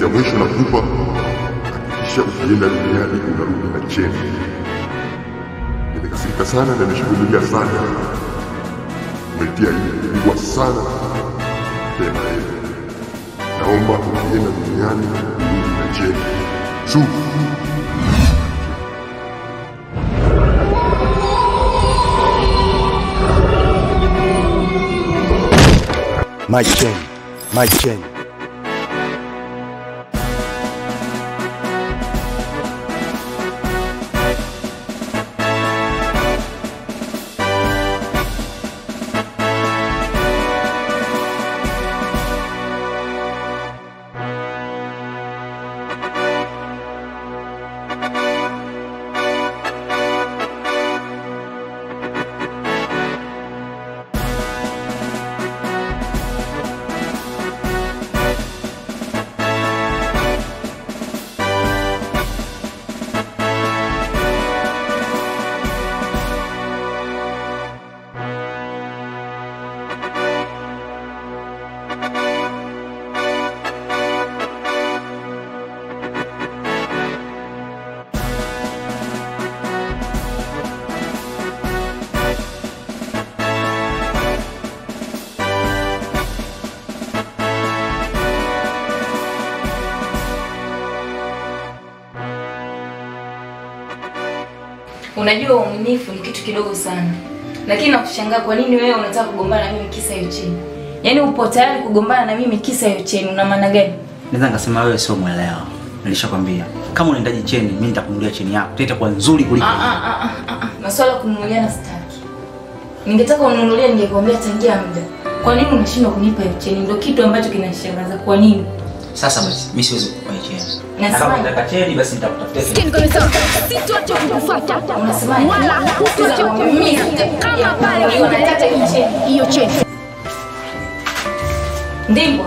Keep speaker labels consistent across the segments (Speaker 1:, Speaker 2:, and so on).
Speaker 1: nafasi ya mwisho nakupa. Hakikisha ukienda duniani unarudi na cheni. Nimekasirika sana na nimeshughulikia sana, umetia hii sana tena hii. Naomba ukienda duniani urudi na cheni. Sumu.
Speaker 2: My chain, my chain.
Speaker 3: Unajua uaminifu ni kitu kidogo sana, lakini nakushangaa kwa nini wewe unataka kugombana na mimi kisa hiyo cheni? Yaani upo tayari kugombana na mimi kisa hiyo cheni, una maana gani?
Speaker 4: Naweza nikasema wewe sio mwelewa. Nilishakwambia kama unahitaji cheni, mimi nitakununulia cheni yako, tena itakuwa nzuri kuliko.
Speaker 3: Ah, ah, ah, ah, ah, ah. Masuala ya kununuliana sitaki. Ningetaka ununulie, ningekwambia tangia muda. Kwa nini unashindwa kunipa hiyo cheni? Ndio kitu ambacho kinashangaza Kwa nini?
Speaker 4: Sasa basi, mimi siwezi kukupa cheni. Na kama unataka cheni, basi nitakutafutia cheni.
Speaker 5: Sitoacha kukufuata wala hutoacha kukuumiza kama pale
Speaker 3: unataka hiyo cheni. Ndimbwa.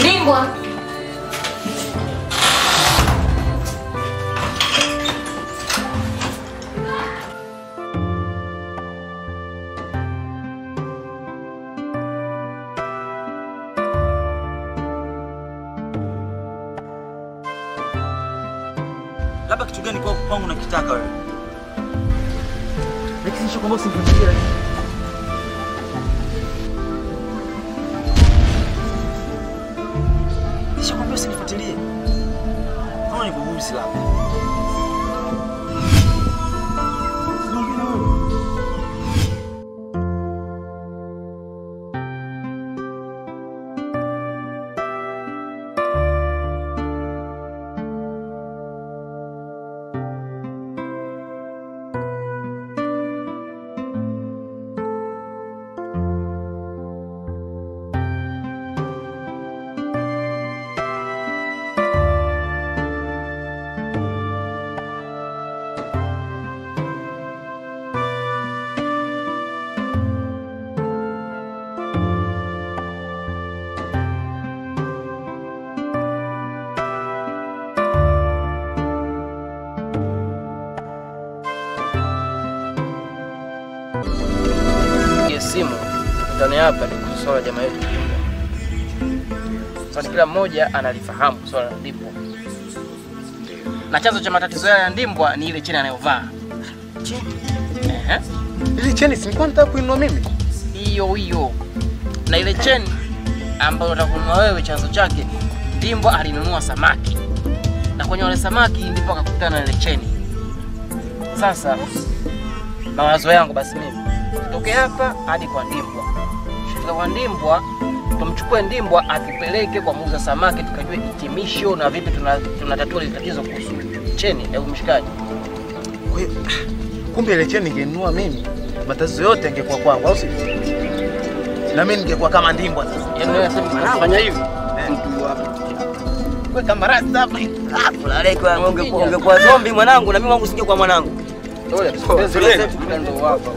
Speaker 3: Ndimbwa.
Speaker 4: Kwa kwangu unakitaka wewe? Lakini sio kwamba usimfuatilie. Nishakwambia
Speaker 6: ndani hapa ni kuhusu swala jamaa yetu. Sasa kila mmoja analifahamu swala la ndimbwa, na chanzo cha matatizo yale ya Ndimbwa ni ile cheni anayovaa.
Speaker 7: Ile cheni si nilikuwa nataka kuinua mimi.
Speaker 6: hiyo hiyo, na ile cheni ambayo utakunua wewe, chanzo chake Ndimbwa alinunua samaki, na kwenye wale samaki ndipo akakutana na ile cheni. Sasa mawazo yangu basi mimi tutoke hapa hadi kwa Ndimbwa, kwa Ndimbwa tumchukue Ndimbwa atupeleke kwa muuza samaki, tukajue hitimisho na vipi tunatatua ile tatizo kuhusu cheni. au mshikaji,
Speaker 7: Kwa hiyo kumbe ile cheni ningenunua mimi, matatizo yote yangekuwa kwangu, au si? Na mimi ningekuwa kama ndimbwa sasa.
Speaker 6: yaani wewe sema fanya hivi mtu hapa
Speaker 8: Alaikum, ungekuwa ungekuwa zombi mwanangu, na mimi wangu mwanangu.
Speaker 6: Ile sehemu, muda ndio hapa.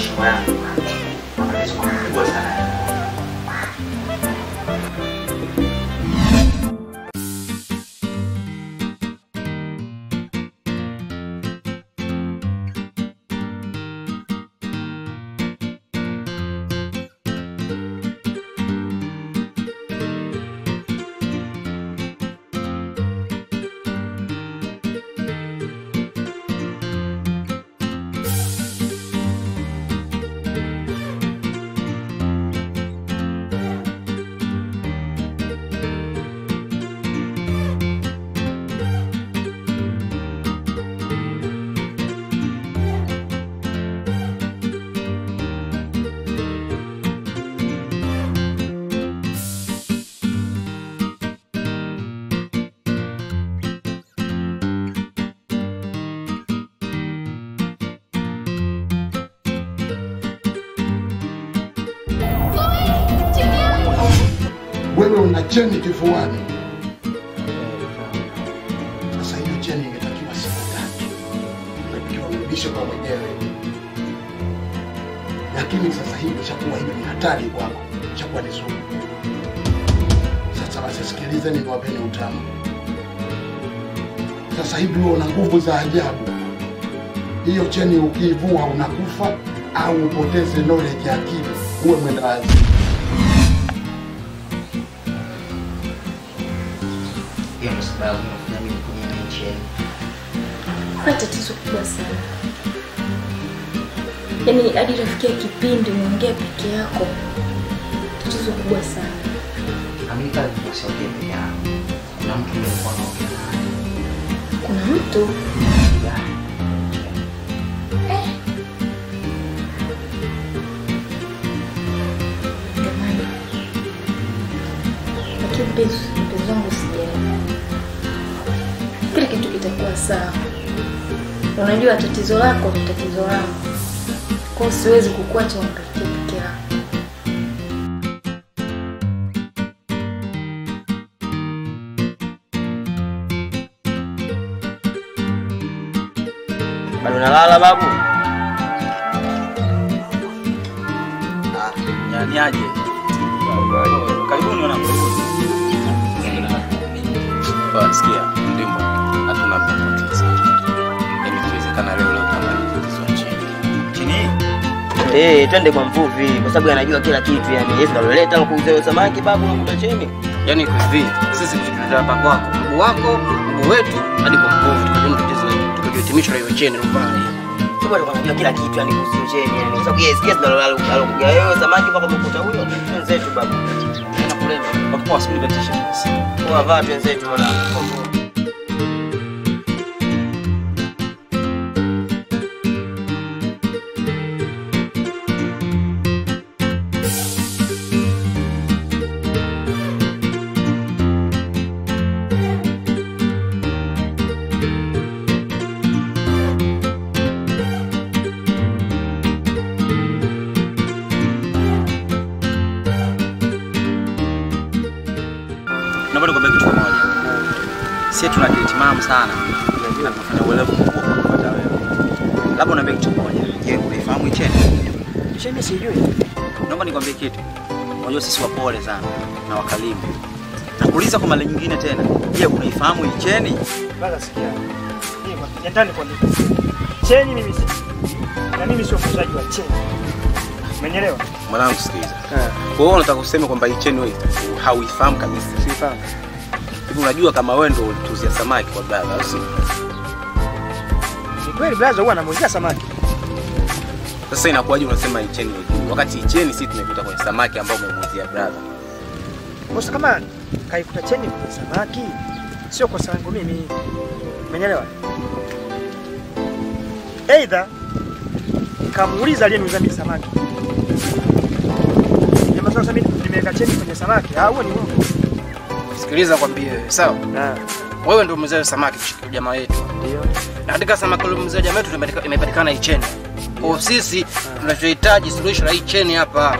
Speaker 3: choix. Cheni
Speaker 9: kifuani. Sasa hiyo cheni ingetakiwa siku tatu, unatakiwa urudishe kwa mwenyewe, lakini sasa hivi ishakuwa hivi ni hatari kwako, ishakuwa ni sumu. Sasa basi, sikilizeni niwapeni utamu. Sasa hivi wewe una nguvu za ajabu. Hiyo cheni ukiivua unakufa au upoteze knowledge ya akili, uwe mwenda
Speaker 4: sababu hii cheni.
Speaker 3: kuna tatizo kubwa sana. Yaani hadi rafikia kipindi unaongea peke yako. Tatizo kubwa sana.
Speaker 4: Peke yako, Kuna mtu nilikuwa naongea naye.
Speaker 3: Kuna mtu kitakuwa sawa. Unajua tatizo lako ni tatizo langu, kwa hiyo siwezi kukuacha uangalikie peke yako.
Speaker 8: Bado nalala babu?
Speaker 4: Niaje? Karibuni wanangu.
Speaker 10: Sikia,
Speaker 8: Eh, twende kwa mvuvi kwa sababu anajua kila kitu yani. Yeye kuuza hiyo samaki babu unakuta chini.
Speaker 6: Yaani iko hivi, sisi tutataka hapa wako, mguu wako, mguu wetu hadi kwa mvuvi, tukajua la hiyo cheni rubani.
Speaker 8: Sasa anajua kila kitu yani kuhusu cheni yani. Kwa sababu yeye sikia alokuja wewe samaki mpaka mkuta huyo. Wenzetu babu.
Speaker 6: Na kulema.
Speaker 4: Wakuwa wasinibatisha basi.
Speaker 8: Kwa vaa wenzetu mwanangu.
Speaker 4: Sana na kufanya uelevu mkubwa kupata wewe. Labda unaambia kitu moja. Je, unaifahamu hii cheni? Cheni sijui. Naomba nikwambie kitu. Unajua sisi wapole sana na wakalimu. Nakuuliza kwa mara nyingine tena. Je, unaifahamu hii cheni?
Speaker 11: Baba sikia. Mimi kwa ndani kwa nini? Cheni mimi si. Na mimi sio muuzaji wa cheni. Umenielewa?
Speaker 10: Mwanangu sikiliza. Kwa hiyo unataka kusema kwamba hii cheni wewe hauifahamu kabisa.
Speaker 11: Sifahamu.
Speaker 10: Hivi unajua kama wewe ndio ulituzia samaki kwa brother au si?
Speaker 11: Ni kweli brother huwa anamuuzia samaki.
Speaker 10: Sasa inakuwaje unasema icheni cheni wewe? Wakati icheni sisi tumekuta kwenye samaki ambao umemuuzia brother.
Speaker 11: Bosi kama kaikuta cheni kwenye samaki sio kosa langu mimi. Umenielewa? Aidha kamuuliza aliyeniuza mimi samaki. Nimesema sasa mimi nimeweka cheni kwenye samaki. Ah, huo ni uongo.
Speaker 6: Sikiliza kwambie, sawa? Wewe ndio mzee samaki jamaa yetu.
Speaker 11: Ndio.
Speaker 6: Na katika samaki ule mzee jamaa yetu imepatikana hii cheni. Kwa hiyo sisi tunachohitaji suluhisho la hii cheni hapa.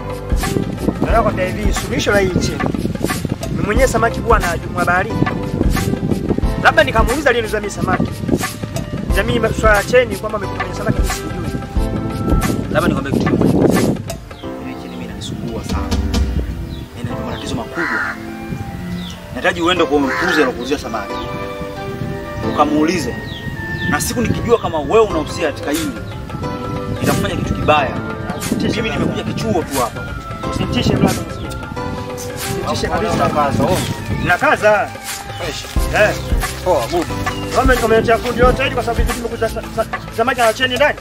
Speaker 11: Nataka kwa hivi suluhisho la hii cheni. Mimi mwenyewe samaki bwana na jumwa baharini. Labda nikamuuliza lini mimi samaki. Jamii swala la cheni kwamba amekuta samaki mimi sijui.
Speaker 4: Labda nikwambie kitu Nahitaji uende kwa mkuzi anakuuzia samaki. Ukamuulize. Na siku nikijua kama wewe unahusia katika hili, nitakufanya kitu kibaya. Mimi nimekuja kichuo tu hapa.
Speaker 11: Usinitishe blaza. Usinitishe kabisa. Kaza. Na kaza. Eh.
Speaker 6: Poa, good.
Speaker 11: Kama kundi yote kwa sababu hivi sa- samaki na cheni ndani.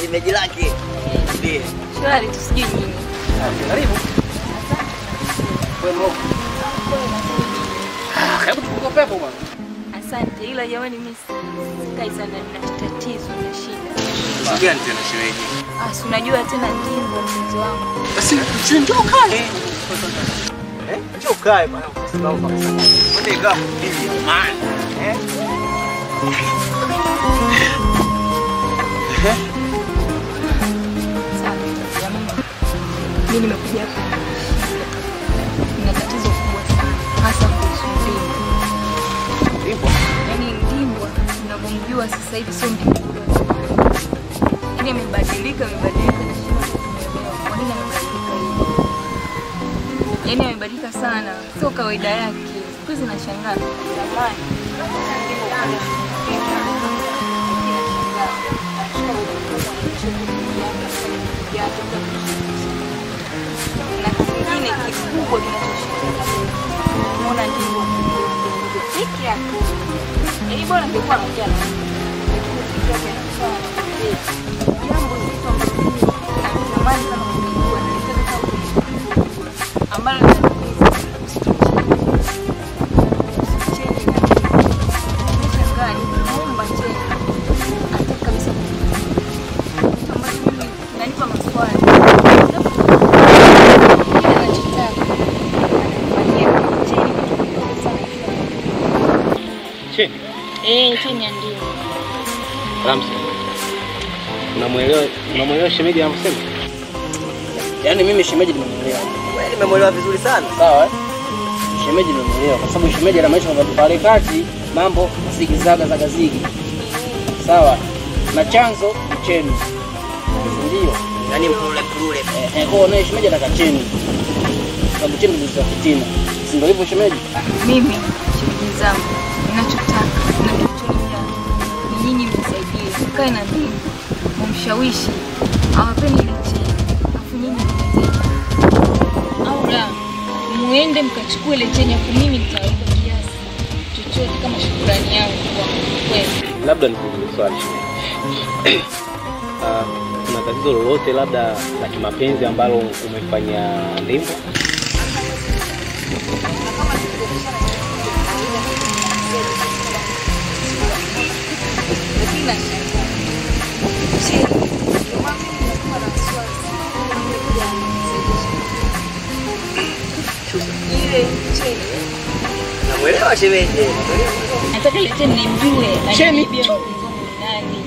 Speaker 8: Shwari meji lake. Ndiye.
Speaker 3: Shwari tu sijui nini.
Speaker 6: Karibu. Ah, Hebu tupungue pepo bwana.
Speaker 3: Asante, ila jamani mimi sikai sana na tatizo na shida.
Speaker 10: Gani tena shemeji?
Speaker 3: Ah, si unajua tena ndivyo mpenzi wangu.
Speaker 10: Basi njoo kae.
Speaker 7: Eh? Njoo kae bwana. Sababu kabisa. Mbona ingawa hivi ya maana? Eh?
Speaker 3: Mimi nimekuja hapa na. Nina tatizo kubwa sana hasa kuhusu Ndimbwa. Yaani Ndimbwa ninavyomjua sasa hivi sio Ndimbwa wa. Yaani amebadilika, amebadilika. Kwa nini amebadilika hivi? Yaani amebadilika sana, sio kawaida yake. Siku hizi nashangaa. Zamani na kingine kikubwa kinachoshangaza ndio peke yake yaani bora angekuwa anaongea na lakini peke yake anakuwa jambo ni kitu ambalo mimi sana kujua na nitaka kama ambalo Eh, ya.
Speaker 10: Ramsi. Unamwelewa shemeji anavyosema?
Speaker 6: Yaani mimi shemeji nimemuelewa.
Speaker 8: Wewe nimemwelewa vizuri sana.
Speaker 6: Sawa eh? Shemeji nimemuelewa kwa sababu shemeji anamaanisha kwamba pale kati mambo zigizaga za gazigi. Sawa. Na chanzo ni cheni. Ndio.
Speaker 8: Yaani mkulule kulule.
Speaker 6: Eh, eh, kwa naye shemeji anataka cheni. Sababu cheni ni za fitina. Si ndio hivyo shemeji?
Speaker 3: Mimi shemeji zangu mkae na mimi mumshawishi awapeni cheni, afu nyinyi au la muende mkachukue ile chenye afu mimi nitawapa kiasi chochote kama shukrani yangu kwa kweli.
Speaker 10: Labda nikuulize swali. Ah, kuna tatizo lolote labda la kimapenzi ambalo umefanya Ndimbwa?
Speaker 8: Namwelewa shemeji.
Speaker 3: nataka cheni nimjue ni nani.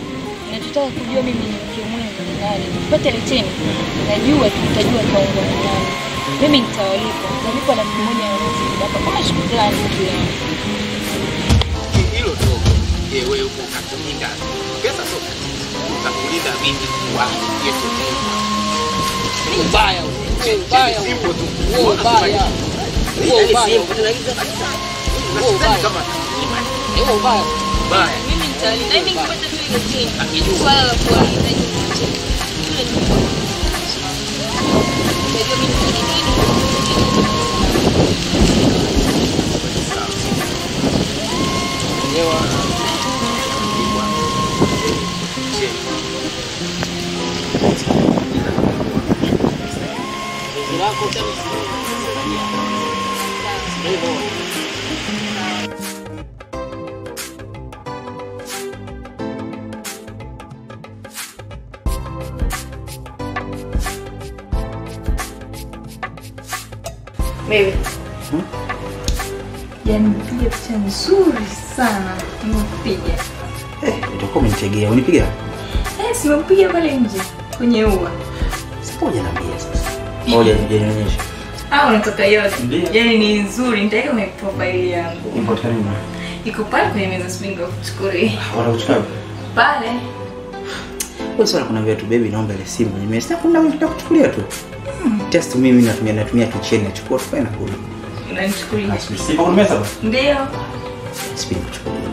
Speaker 3: Nachotaka kujua mimi ni mke ni nani. Ile najua tutajua kwa ni nani. Mimi nitawalipa, nitalipa na mmoja wa hapa kama shukrani tu.
Speaker 12: hilo dogo. Je, wewe uko ukatulinda pesa sio tatizo. utakulinda vipi kwa yetu
Speaker 6: Ubaya, ubaya,
Speaker 12: simple ubaya.
Speaker 6: huo ubaya. Huo ubaya. Huo ubaya.
Speaker 12: kama
Speaker 6: Huo ubaya.
Speaker 12: baya.
Speaker 3: Mimi nitalinda. Na mimi nikipata tu ile cheni, swala la kuwalinda hiyo cheni. Yule ni mtu. Najua mimi nifanye nini? Wewe. Picha nzuri sana. Nimepiga.
Speaker 4: Utakuwa umenitegea. Unipiga?
Speaker 3: Eh, simempiga pale nje kwenye ua.
Speaker 4: Sipoja niambia sasa. Moja nionyeshe.
Speaker 3: Ah, unataka yote. Yaani ni nzuri, nitaweka kwenye profile yangu.
Speaker 4: Ipo karibu.
Speaker 3: Iko pale kwenye meza swing of kuchukulia.
Speaker 4: Wanakuchukua.
Speaker 3: Pale.
Speaker 4: Kwa sababu kuna vitu baby naomba ile simu. Nimesema kuna mtu atakuchukulia tu. Test mimi natumia natumia kicheni. Chukua nachukua tu na kurudi.
Speaker 3: Unanichukulia.
Speaker 4: Sipo kwa meza basi.
Speaker 3: Ndio.
Speaker 4: Sipi kuchukulia.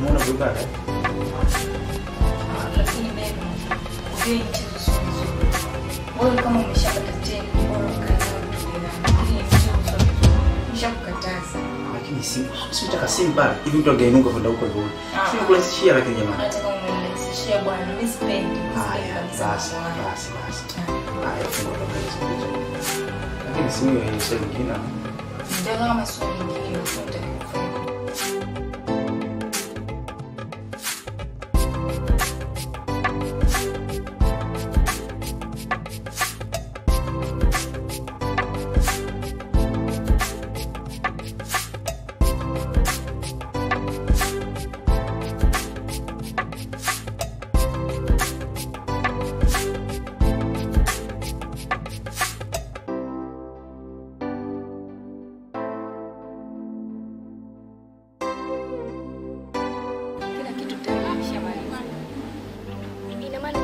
Speaker 4: Mbona vibaya? Sitaka simu pale. Hivi mtu angeinuka kwenda huko hivyo.
Speaker 3: Si
Speaker 4: nikurahisishia kurahisishia lakini jamani.
Speaker 3: Nataka kama unanirahisishia bwana, mimi sipendi.
Speaker 4: Haya, basi, basi, basi. Haya, funga tablet hizo. Lakini simu hiyo ni sehemu nyingine.
Speaker 3: Ndio kama swali lingine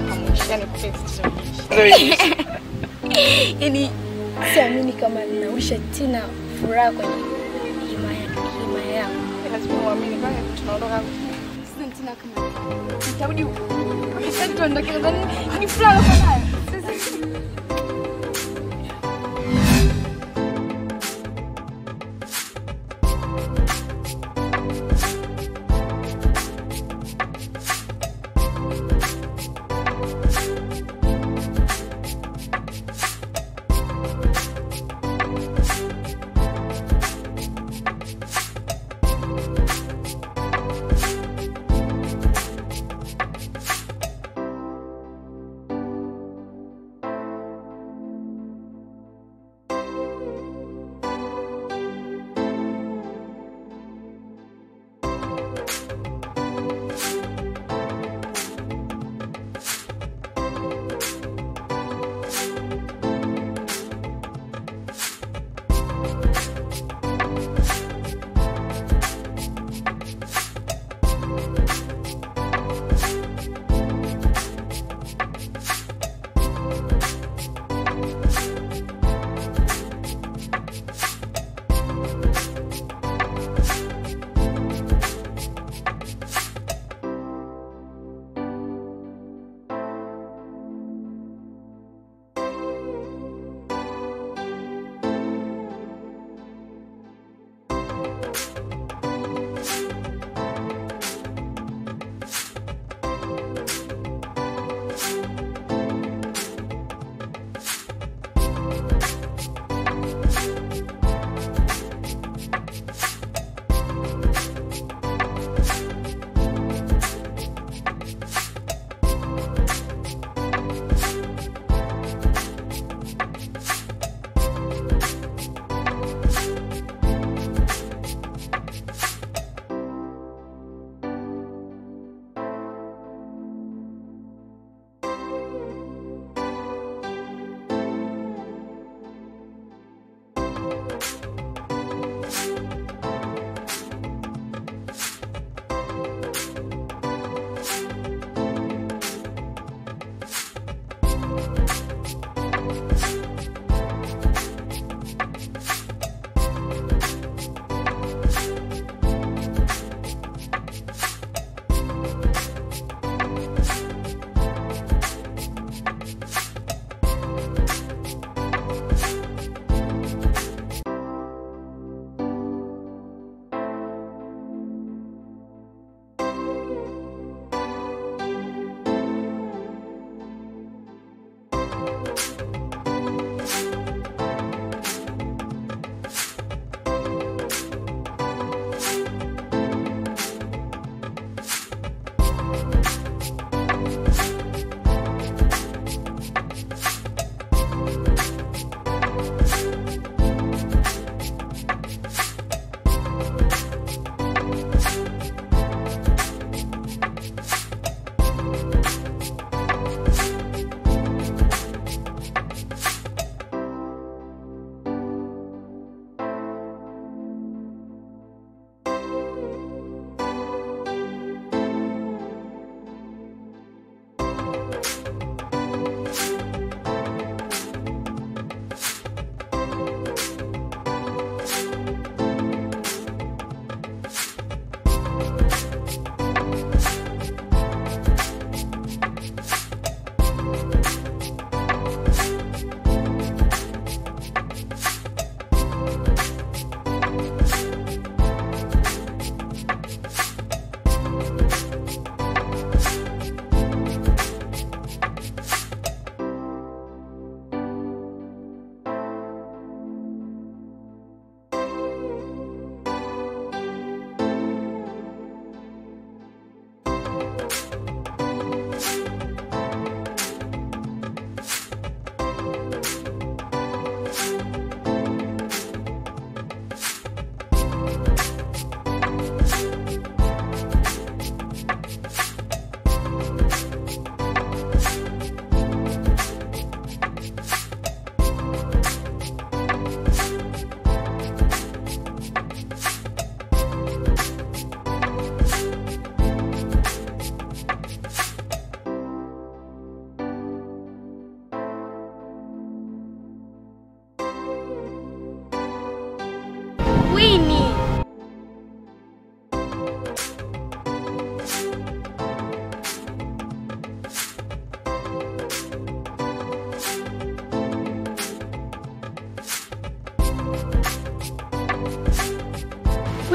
Speaker 13: mpaka mwisho, yani
Speaker 5: yani siamini kama ninausha tena furaha kwenye himaya yako.
Speaker 13: lazima uamini tunaondoka.
Speaker 5: sina tena kama nitarudi huko. Tuondoke ni furaha kwa nayo.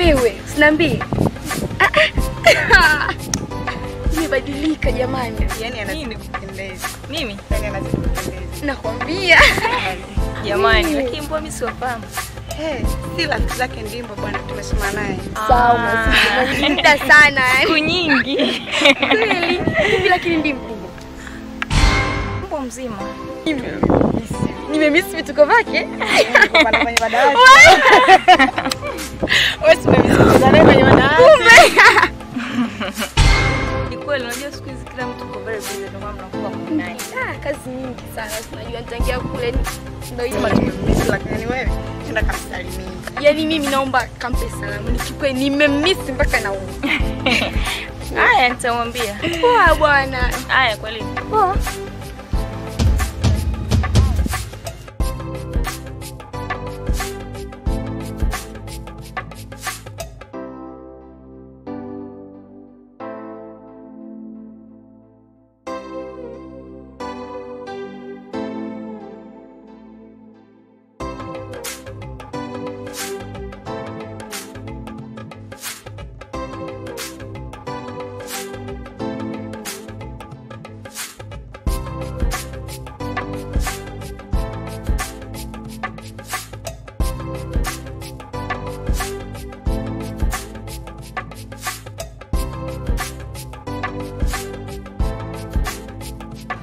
Speaker 5: Wewe usiniambie. Nimebadilika jamani.
Speaker 13: Yaani anakupendeza.
Speaker 14: Mimi?
Speaker 13: Yaani anakupendeza.
Speaker 5: Nakwambia.
Speaker 14: Jamani, lakini mbona mimi siwafahamu?
Speaker 13: Eh, si rafiki zake Ndimbo bwana tumesema naye.
Speaker 5: Muda sana. yani.
Speaker 14: Siku nyingi.
Speaker 5: Kweli. Hivi lakini ndimbo
Speaker 14: mbo mzima.
Speaker 5: nimemisi vituko vyake.
Speaker 13: Kupanda kwenye madawati. Wewe si umemsikiza naye kwenye madawati.
Speaker 5: Kumbe.
Speaker 14: Ni kweli unajua siku hizi kila mtu uko very busy ndio maana mnakuwa mnaye.
Speaker 5: Ah, kazi nyingi sana. Unajua nitangia kule ndio hiyo.
Speaker 13: Kama lakini wewe nenda kamsalimie.
Speaker 5: Yaani mimi naomba kampe salamu. Nichukue nimemiss mpaka nauma.
Speaker 14: Haya nitamwambia.
Speaker 5: Poa bwana.
Speaker 14: Haya kweli.
Speaker 5: Poa.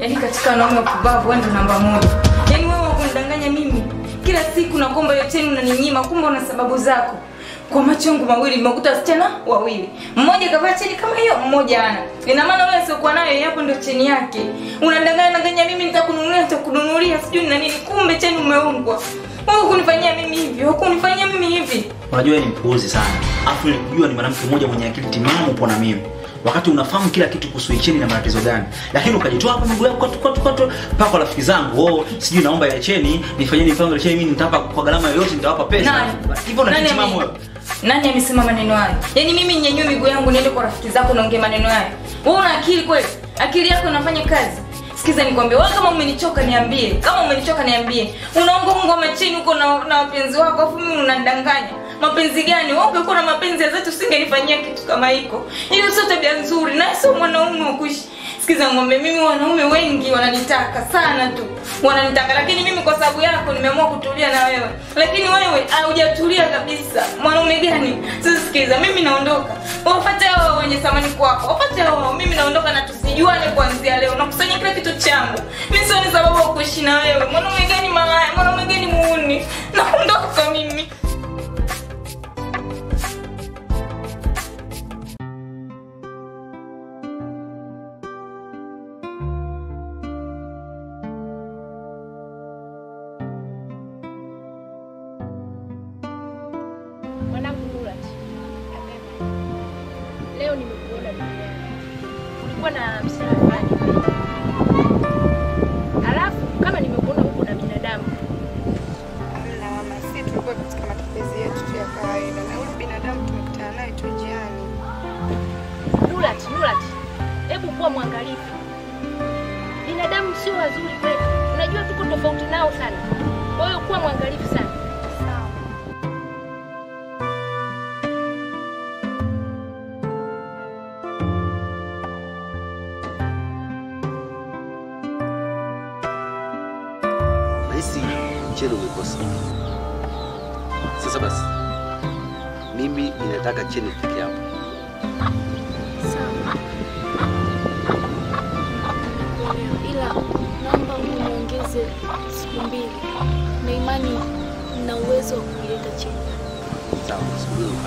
Speaker 3: Yaani katika wanaume wakubavu wewe ndo namba moja. Yaani wewe wakunidanganya mimi. Kila siku nakomba hiyo cheni unaninyima, kumbe una sababu zako. Kwa macho yangu mawili nimekuta wasichana wawili. Mmoja kavaa cheni kama hiyo, mmoja ana. Ina maana wewe siokuwa nayo hapo ndo cheni yake. Unadanganya danganya mimi nitakununulia nitakununulia sijui na nini. Kumbe cheni umeungwa. Wewe hukunifanyia mimi hivi, hukunifanyia mimi hivi.
Speaker 4: Unajua ni mpuuzi sana. Afu nilikujua ni mwanamke mmoja mwenye akili timamu upo na mimi. Wakati unafahamu kila kitu kuhusu cheni na matatizo gani. Lakini ukajitoa hapo miguu yako kwatu kwatu mpaka kwa rafiki zangu. Oh, sijui naomba cheni, nifanyeni mpango cheni mimi nitapa kwa gharama yoyote nitawapa pesa. Hivyo na
Speaker 3: kitu
Speaker 4: timamu.
Speaker 3: Nani amesema maneno hayo? Yaani mimi nyenyue miguu yangu niende kwa rafiki zako naongea maneno hayo. Wewe una akili kweli? Akili yako inafanya kazi? Sikiza nikwambie, wewe kama umenichoka niambie. Kama umenichoka niambie. Unaongo ngoma machini huko na na wapenzi wako afu mimi unadanganya. Mapenzi gani? Wewe ungekuwa na mapenzi ya zetu usingenifanyia kitu kama hiko. Hiyo sio tabia nzuri na sio mwanaume wa kuishi. Sikiza ng'ombe, mimi wanaume wengi wananitaka sana tu, wananitaka, lakini mimi kwa sababu yako nimeamua kutulia na wewe, lakini wewe haujatulia kabisa. Mwanaume gani? Sasa sikiza, mimi naondoka, Wafuate hao wenye thamani kwako, Wafuate hao, mimi naondoka na tusijuane kuanzia leo, nakusanya kila kitu changu. Mimi sio ni sababu ya kuishi na wewe. Mwanaume gani malaya? Mwanaume gani muuni? Naondoka mimi.
Speaker 5: Imani na uwezo wa kuileta chini.
Speaker 15: Sawa, subiri hiyo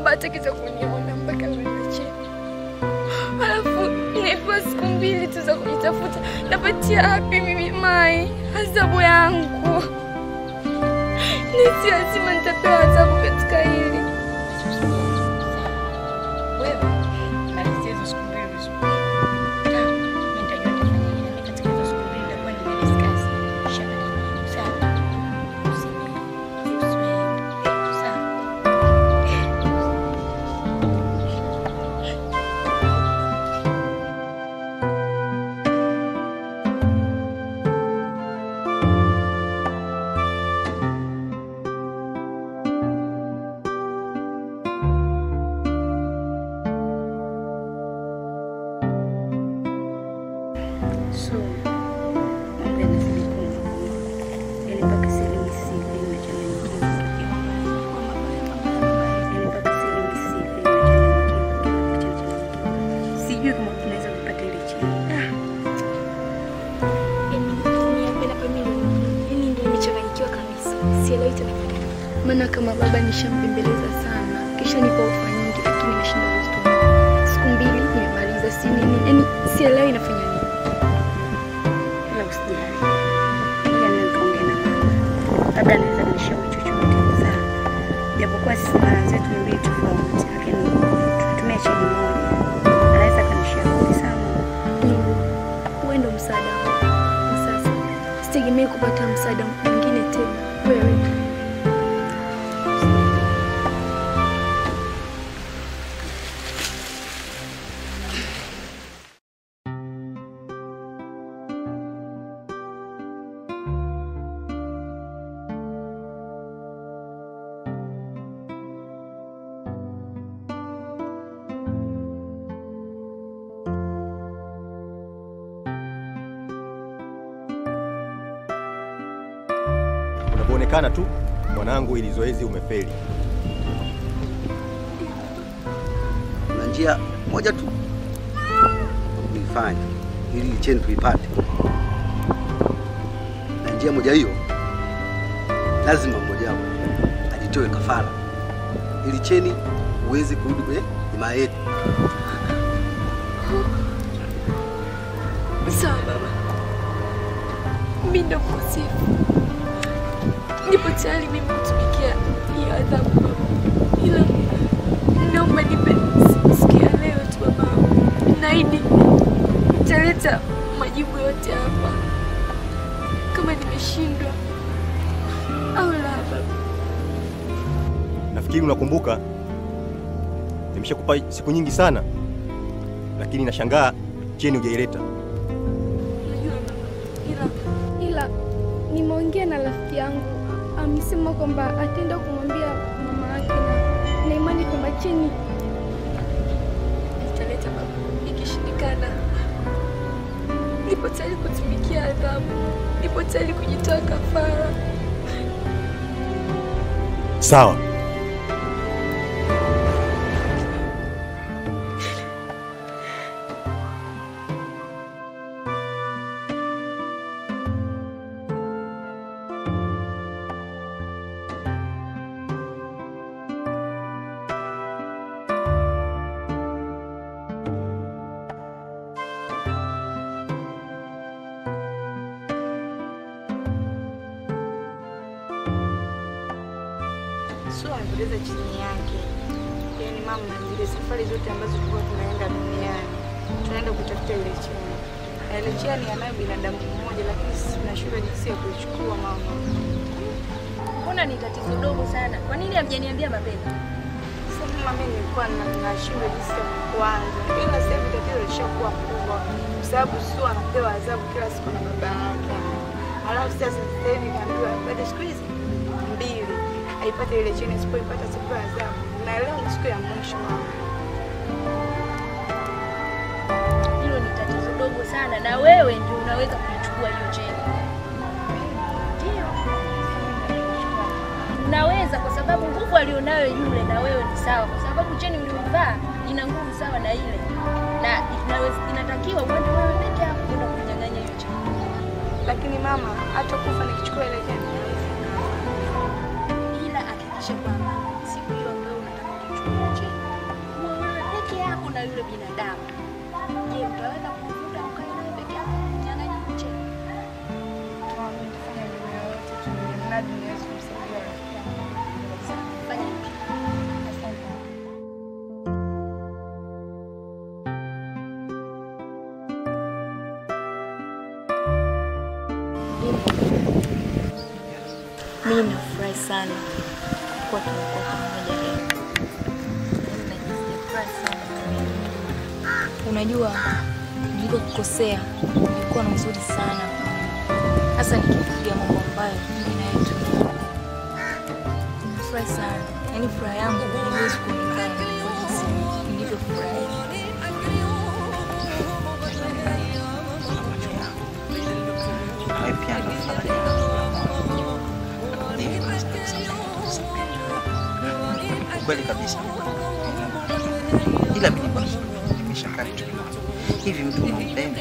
Speaker 5: baba atakiza kuniona mpaka chini. Alafu nimepewa siku mbili tu za kujitafuta, napatia wapi mimi mai adhabu yangu? Nisi lazima nitapewa adhabu katika hili.
Speaker 16: Mama. Labda anaweza kunishauri chochote. Japokuwa sisi. Anaweza kanishauri sawa.
Speaker 5: Wewe ndo msaada kupata msaada mwingine
Speaker 13: Unavyoonekana tu mwanangu, ili zoezi umefeli.
Speaker 15: na njia moja tu kuifanya ili cheni tuipate, na njia moja hiyo lazima mmoja wao ajitoe kafara ili cheni uweze kurudi kwenye jamaa yetu.
Speaker 5: Sawa baba, mimi ndo mkosefu, nipo tayari mimi kutumikia hiyo adhabu. Baba, ila naomba nipe siku ya leo tu baba, naahidi nitaleta majibu yote hapa. Kama nimeshindwa au la baba.
Speaker 13: Nafikiri unakumbuka nimeshakupa siku nyingi sana, lakini nashangaa cheni hujaileta.
Speaker 5: Najua ila ila nimeongea na rafiki yangu amesema kwamba ataenda kumwambia mama yake na imani kwamba cheni italeta. Ikishindikana nipo tayari kutumikia adhabu, nipo tayari kujitoa kafara.
Speaker 13: Sawa,
Speaker 5: Mama, mimi nilikuwa na- nashindwa jinsi ya kuanza, ila sasa hivi tatizo lishakuwa kubwa, kwa sababu Su anapewa adhabu kila siku na baba yake. Alafu sasa hivi kaambiwa baada siku hizi mbili aipate ile cheni, asipoipata ya adhabu. Na leo ni siku ya mwisho.
Speaker 17: Hilo ni tatizo dogo sana, na wewe ndio unaweza kuichukua hiyo cheni. unaweza, kwa sababu nguvu alionayo yule na wewe ni sawa, kwa sababu cheni ulioivaa ina nguvu sawa na ile, na inaweza, inatakiwa uende wewe peke yako kwenda kunyang'anya hiyo cheni.
Speaker 5: Lakini mama, hata kufa nikichukua ile cheni,
Speaker 17: ila hakikisha kwamba siku hiyo ambayo unataka kuchukua
Speaker 16: cheni, wewe peke yako
Speaker 13: na yule
Speaker 16: binadamu. Je,
Speaker 13: mtaweza
Speaker 3: Mimi nafurahi sana kuwa tumekuwa pamoja. Unajua, nilipokukosea nilikuwa na uzuri sana, hasa nikifikia mambo ambayo ninayotumia nafurahi sana, yaani furaha yangu haiwezi kuonekana nilivyofurahi.
Speaker 4: Pia Kweli kabisa. Ila mimi nimeshangaa kitu. Hivi mtu unampenda,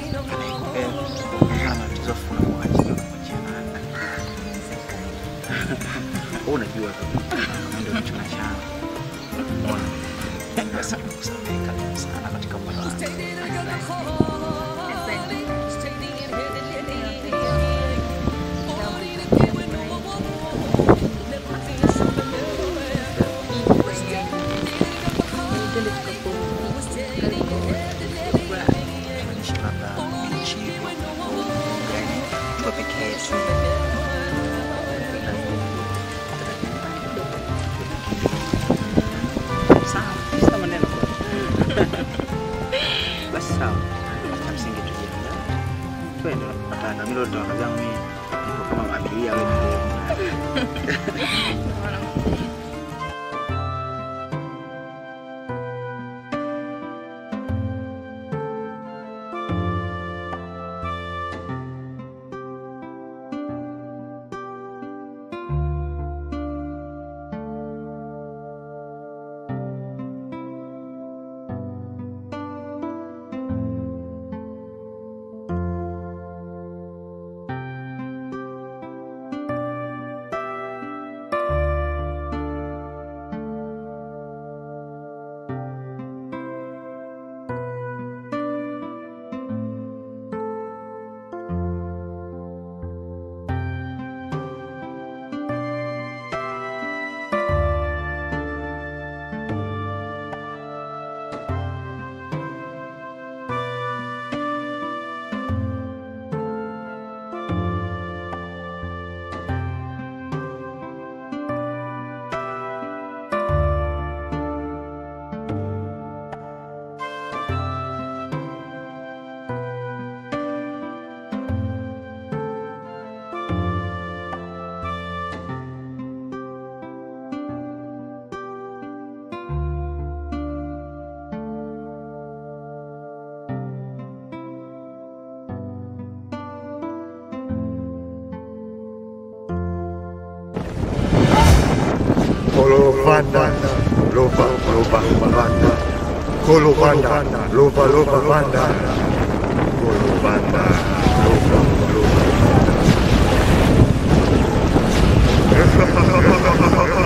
Speaker 18: Kolubanda. Kolubanda. Luba Luba Banda. Kolubanda. Luba Luba
Speaker 19: Banda.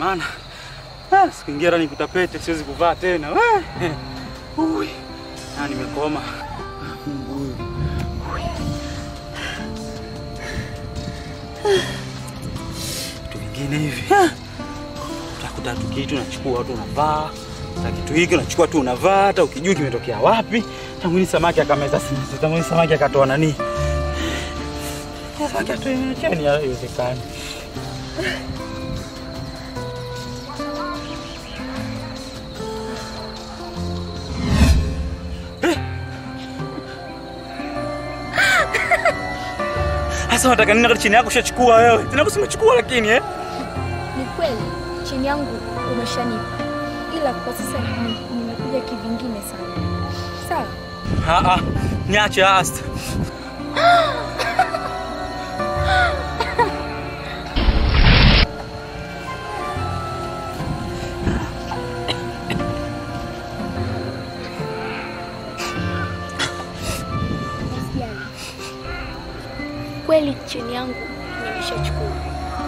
Speaker 19: Maana ah, siku ingine hata nikuta pete siwezi kuvaa tena. We, eh, ui, na nimekoma. Vitu vingine hivi ah, utakuta tu kitu unachukua tu unavaa na kitu hiki unachukua tu unavaa, hata ukijui kimetokea wapi. Tangu ni samaki akameza sisi, tangu ni samaki akatoa nani, samaki atoe cheni, haiwezekani. Sasa unataka nini wakati chini yako ushachukua wewe? Tena kusema chukua lakini eh?
Speaker 5: Ni kweli chini yangu umeshanipa, ila kwa sasa nimekuja kivingine sana. Sawa.
Speaker 19: Ah ah, niache asta.
Speaker 5: Kweli cheni yangu nimeshachukua,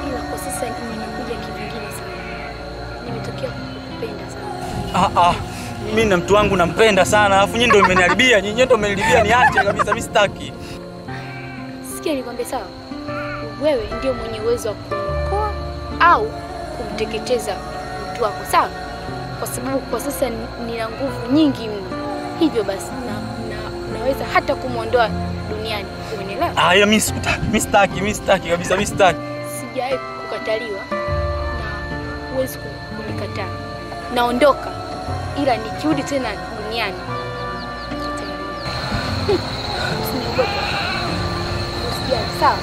Speaker 5: ila kwa sasa nimekuja kivingine sana. Nimetokea kukupenda sana.
Speaker 19: Ah ah. Mimi na mtu wangu nampenda sana, alafu nyinyi ndio mmeniharibia, nyinyi ndio mmeniharibia niache kabisa, mimi sitaki.
Speaker 5: Sikia nikwambie, sawa, wewe ndio mwenye uwezo wa kumwokoa au kumteketeza mtu wako, sawa? Kwa sababu kwa sasa ni- nina nguvu nyingi mno, hivyo basi na, na, naweza hata kumwondoa duniani. Umenielewa?
Speaker 19: Ah, ya mimi sikutaki, mimi sitaki, mimi sitaki kabisa, mimi sitaki.
Speaker 5: Sijawahi kukataliwa na huwezi ku- kunikataa. Naondoka, ila nikirudi tena duniani sawa?